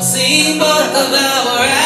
We'll sing both of our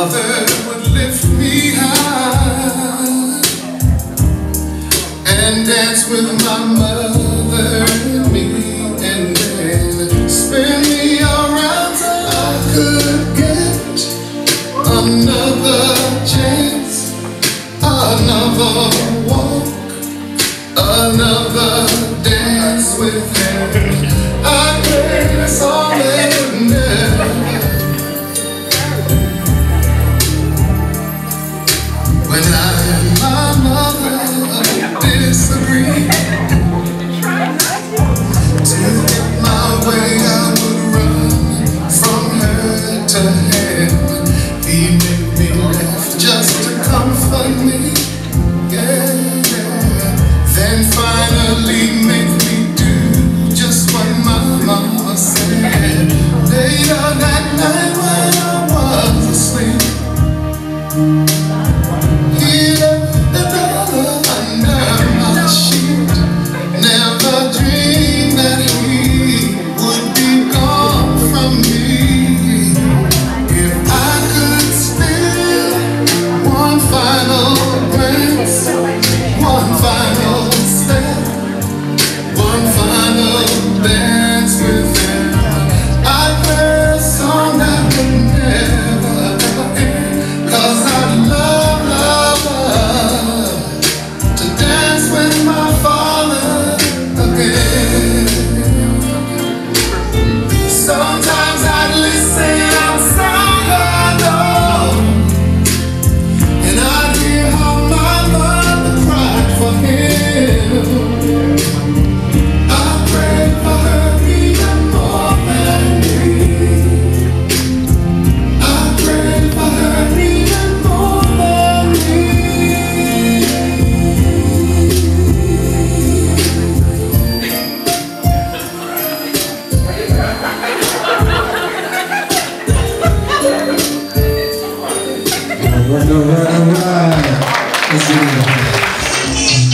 Father would lift me high and dance with my mother and me and then spin me around so I could get another chance, another walk, another dance with him. All right. Let's give it a hand.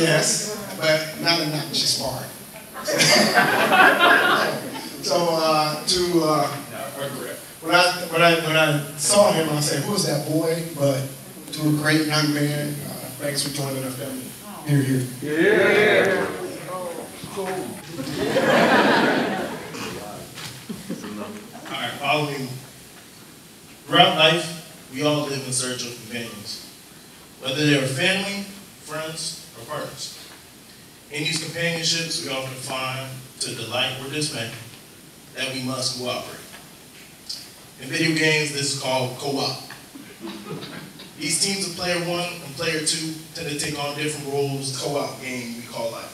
Yes, but not enough. She's smart. so uh, to uh, when I when I when I saw him, I said, "Who's that boy?" But to a great young man, uh, thanks for joining our family. Here, here. Yeah. All right, following. Throughout life, we all live in search of companions. Whether they are family, companionships, we often find, to delight or dismay, that we must cooperate. In video games, this is called co-op. These teams of player one and player two tend to take on different roles co-op game we call life.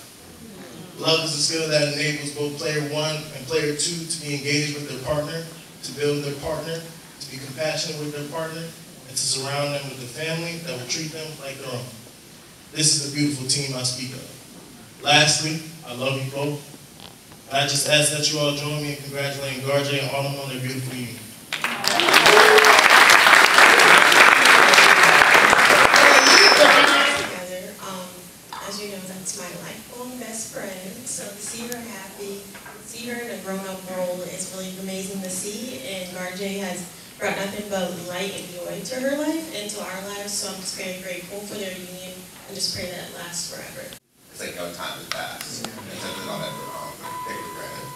Love is a skill that enables both player one and player two to be engaged with their partner, to build their partner, to be compassionate with their partner, and to surround them with a family that will treat them like their own. This is the beautiful team I speak of. Lastly, I love you both. I just ask that you all join me in congratulating Garjay and Autumn on their beautiful union. Um, as you know, that's my lifelong best friend. So to see her happy, see her in a grown-up role is really amazing to see. And Garjay has brought nothing but light and joy to her life and to our lives. So I'm just very grateful for their union and just pray that it lasts forever. It's like no time has passed. And something I'll never um, take for granted.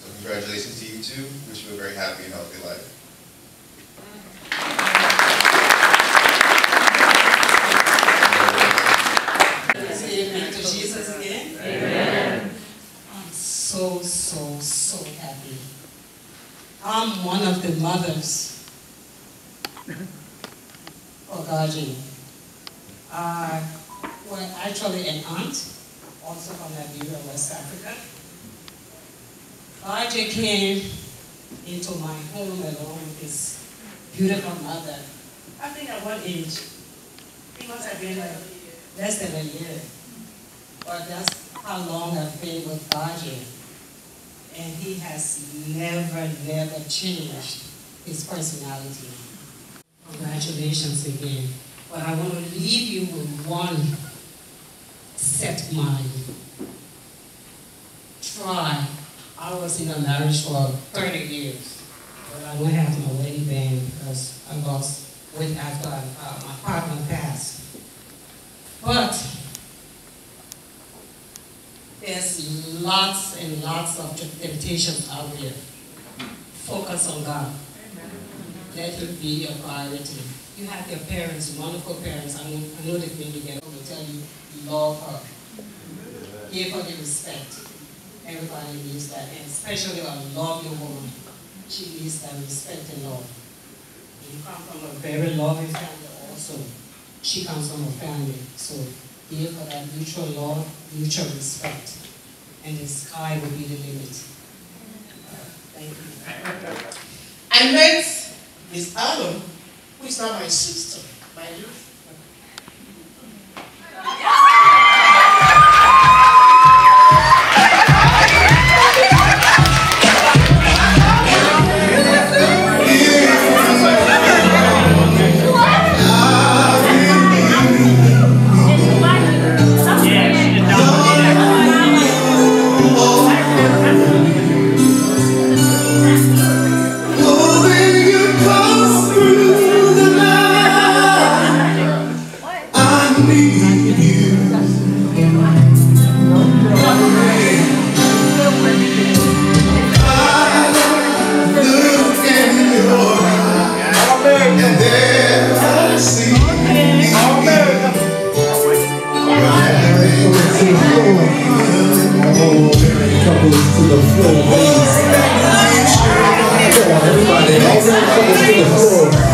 So congratulations to you two. Wish you a very happy and healthy life. Amen to Jesus again. Amen. I'm so, so, so happy. I'm one of the mothers for Garjay. Uh, well, actually an aunt, also from Liberia, West Africa. Garjay came into my home along with his beautiful mother. I think at what age? He must have been like less than a year. But that's how long I've been with Garjay. And he has never, never changed his personality. Congratulations again. But I want to leave you with one set mind. Try. I was in a marriage for 30 years. But I went after my wedding band because I lost weight after uh, my partner passed. But there's lots and lots of temptations out there. Focus on God. Let Him be your priority. You have your parents, wonderful parents. I know, I know they've been together. Will tell you, love her. Give her the respect. Everybody needs that, and especially a loving woman. She needs that respect and love. You come from a very loving family also. She comes from a family, so give her that mutual love, mutual respect, and the sky will be the limit. Thank you. I met Miss Allen, who is now my sister, my youth.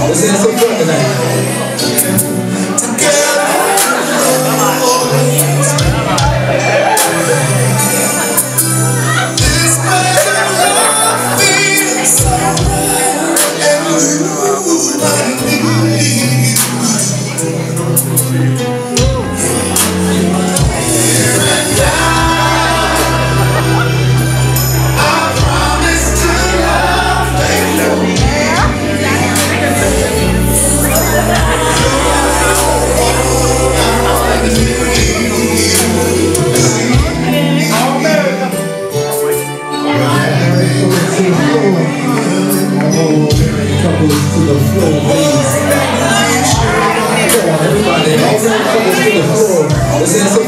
Let's have some fun tonight. Come